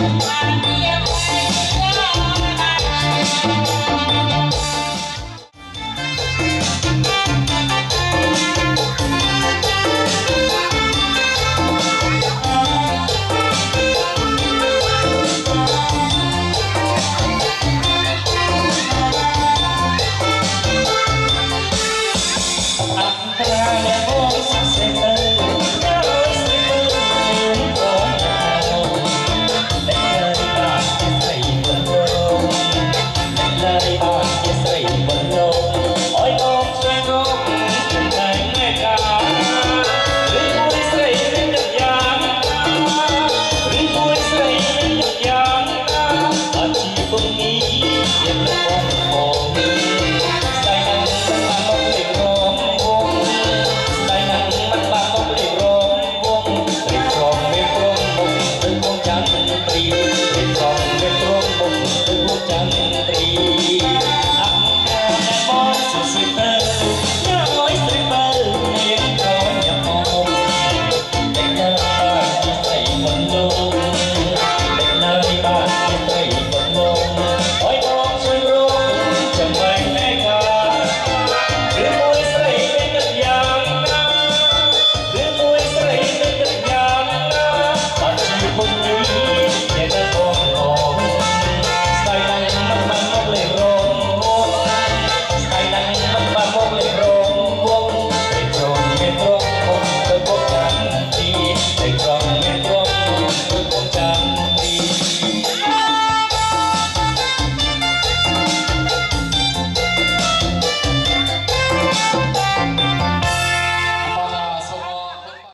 Bye.